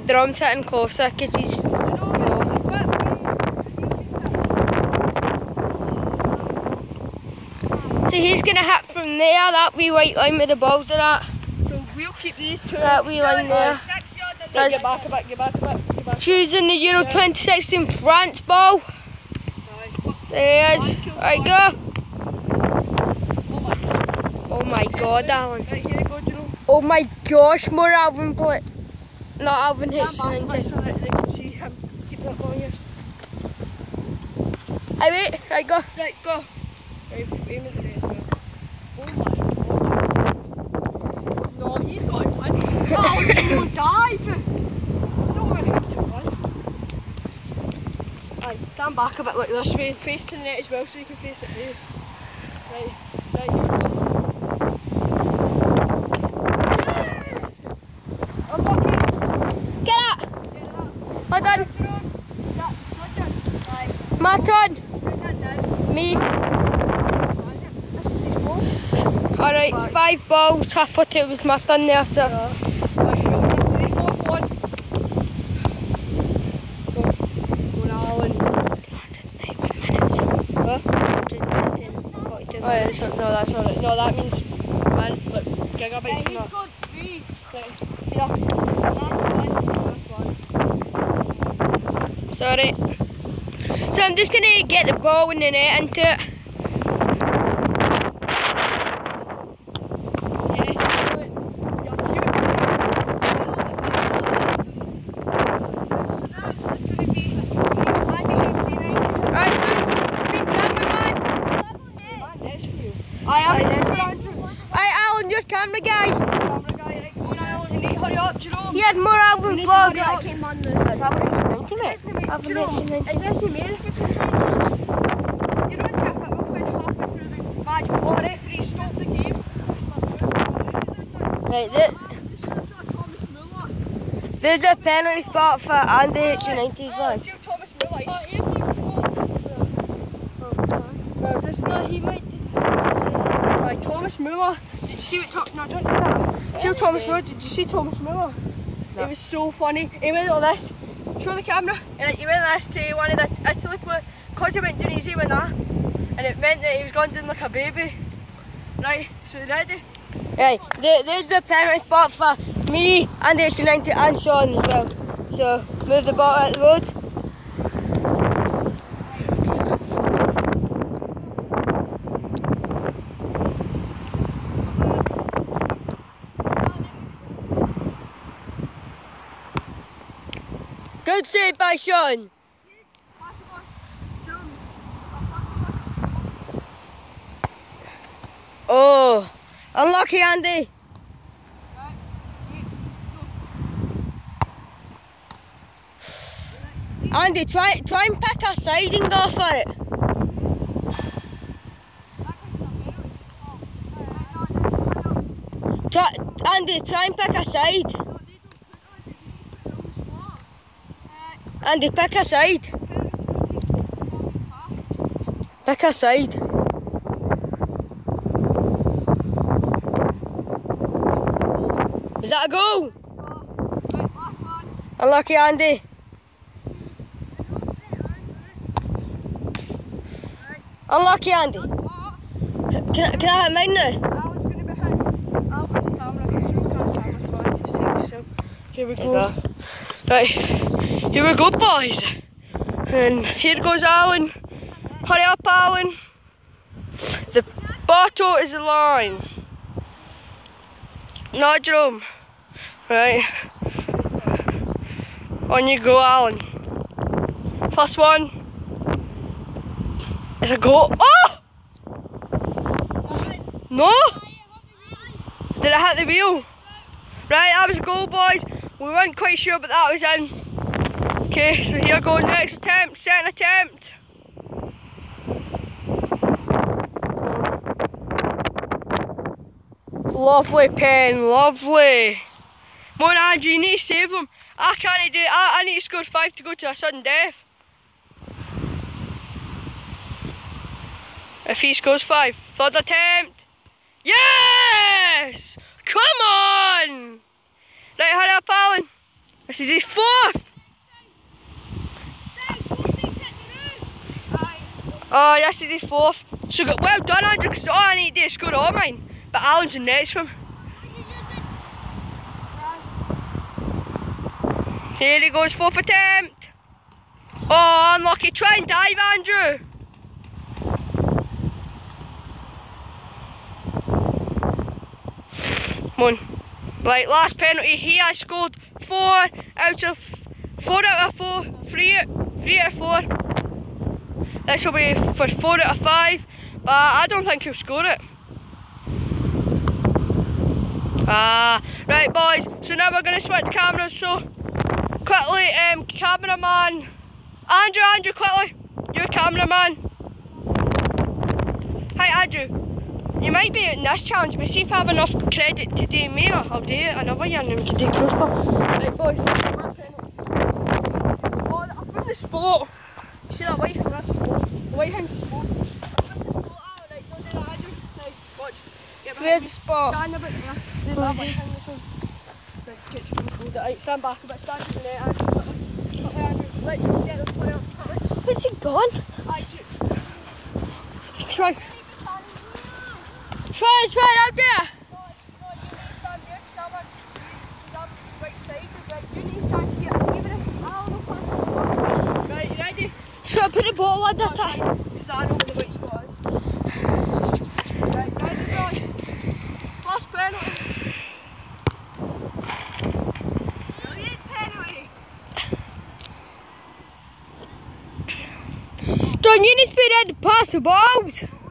balls? Yeah, drum's hitting closer because he's. See, he's gonna hit from there, that wee white line with the balls are at. So we'll keep these two. That wee line there. That's- Get back a bit, get back a bit, get back. Choosing the Euro 2016 France ball. There he is. Right, go. Oh my Oh god, Alan. Right, here you go, Jerome. Oh my gosh, more Alvin Blit. Not Alvin Stand back a bit HC90. so that they can see him. Keep that going, yes. Hey, wait. Right, go. Right, go. Right, aim at the red. Oh my god. No, he's got man. Oh, will die, but I don't want him run. Right, stand back a bit like this way, face to the net as well so you can face it there. Right, right, here we go. Unlucky. Get up. Get it up. Hold on. Jerome. That, that's it. Right, My turn. that down. Me. This is his ball. Alright, it's five balls. I thought it was my turn there, so. Yeah. That's good. It's three, four, one. Go. Go now, Alan. Huh? Oh, yeah, that's not, no, that's not it. No, that means man, look, gigabytes and that. got three. Here. That's one. That's one. Sorry. So I'm just gonna get the ball in the net into it. Yes, do it. Yeah, do it. So that's just gonna be Andy HC90. Right, who's been cameraman? Man, for you. I am. That's for Andrew. Right, Alan, your camera guy. Camera guy, right, go now. You need to hurry up, Jerome. He had more Alvin You need to hurry vlogs. Up. came on the... That's Alvin HC90, mate. Alvin Jerome, HC90. is this the main if you can try this? You know, Jeff, at one point halfway through the match, oh, referee, stop the game. Right, this, there's a penalty spot for Andy HC90's Oh, Thomas Muller. he's- oh, Well, this one, he might just... Thomas Muller. Did you see what... Tom- no, don't do that. Jill Thomas Muller, did you see Thomas Muller? It was so funny. He went like this. Show the camera. And he went last to one of the Italy players. Because he went down easy with that. And it meant that he was going down like a baby. Right, so you ready? Right, there, there's the penalty spot for me, and HC90 and Sean as well. So, move the ball out the road. Good save by Sean. Oh, unlucky Andy. Andy, try try and pick a side and go for it. Try, Andy, try and pick a side. Andy, pick a side. Pick a side. Is that a goal? Unlucky Andy. Unlucky Andy. Can, I- can I hit mine now? Alan's gonna be hit. Alan's camera. Show camera. Camera. Just take yourself. Here we go. Go. Right, here we go, boys. And here goes Alan. Hurry up, Alan. The bottle is the line. Not Jerome. Right. On you go, Alan. First one. It's a goal. Oh! No! Did I hit the wheel? Right, that was a goal, boys. We weren't quite sure, but that was in. Okay, so here goes next attempt, second attempt. Lovely pen, lovely. Come on, Andrew, you need to save him. I can't do it. I need to score five to go to a sudden death. If he scores five, third attempt. Yes! Come on! Right, hurry up, Alan. This is his fourth. Oh, this is his fourth. So good, well done, Andrew, because I need to score all mine. But Alan's in next one. Here he goes, fourth attempt. Oh, unlucky. Try and dive, Andrew. Come on. Right, last penalty. He has scored four out of four out of four. Three, three out of four. This will be for four out of five. But I don't think he'll score it. Ah, right boys, so now we're going to switch cameras, so quickly, um, cameraman, Andrew, Andrew, quickly, you're cameraman. Hi Andrew, you might be in this challenge, but see if I have enough credit to do me, I'll do it another year and then we can do crossbar. Right boys, oh, I've got the sport. See that white hand, that's the sport. The white hand's the sport. I've got the sport out, right, don't do that Andrew. Right, watch. Get behind Where's the spot? Stand about there. Do that white hand this one. Right, get you hold it out. Stand back a bit, stand to the net, Andrew. Quickly, quickly, get the player. Where's he gone? Try, Zwaai, zwaai, uit daar! Zo, de bal wat dat daar. Is daar nog een beetje Kijk, kijk eens uit. Pas penalty. Don't you need to be there to pass the balls?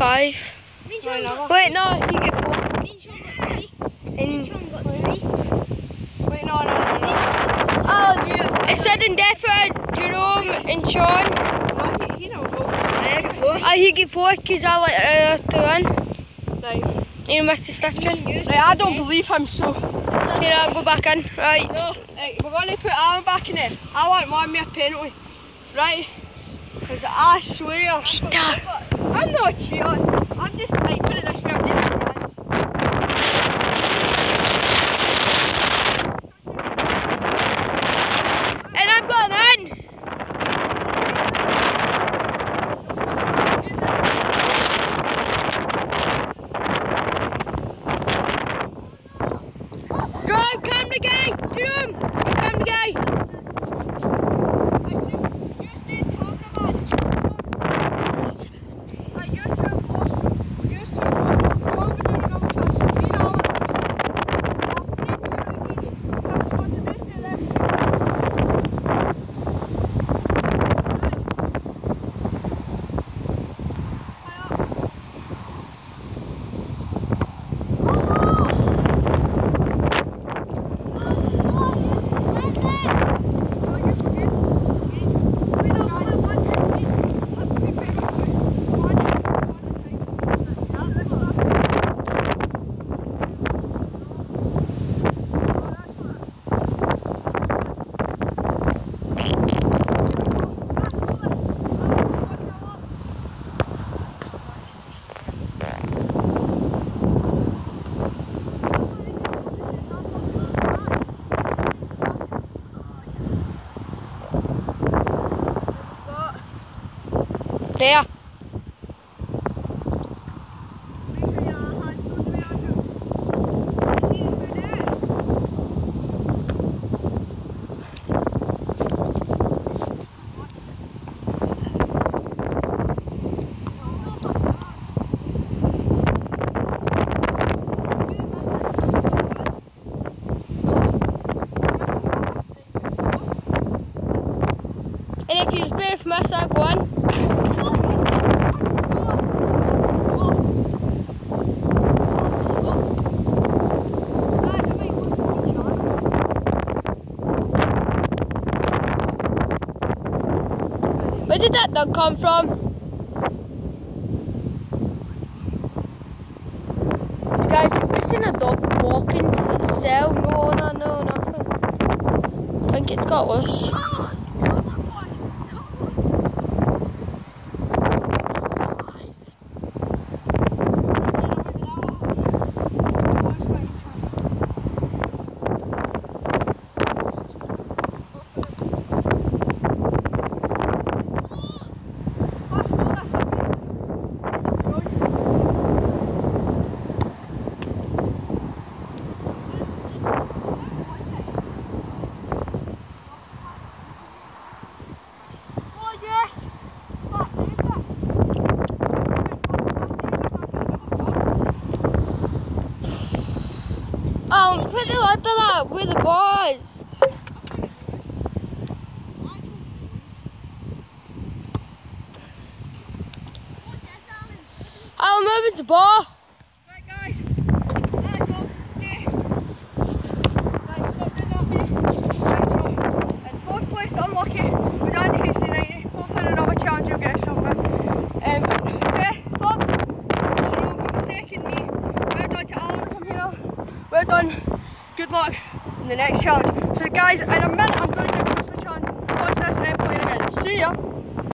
Five. Right, now. Wait, no, you get four. And Wait, no, no, no, no. oh, it said indefinite Jerome and Sean. No, he, he never go. I get four. Oh, he get four because I like uh, to win. Right. You missed his fifth one. Right, I don't believe him, so. Here, I'll go back in. Right. No, right, we're going to put Alan back in this. I want one more penalty. Right? Because I swear. Cheater. I'm not cheating. I'm just, like, it this way. I'm just And I'm going in. Jerome, come the guy. Jerome, you come the guy. Use this cameraman. Right, use two posts. Use two posts. There. Make sure your hands on the way, Andrew. You see the food there? And if you both miss that one, where did that dog come from? Guys, I've just seen a dog walking itself. No, no, no, nothing. I think it's got loose. Oh yes! That saved us. Oh, put the ladder up with the boys. I'll move the ball. Right guys. Right, stop Hayes United. Hopefully another challenge you'll get somewhere. Um, third, second me. Done to Alan here. Done. Good luck in the next challenge. So guys,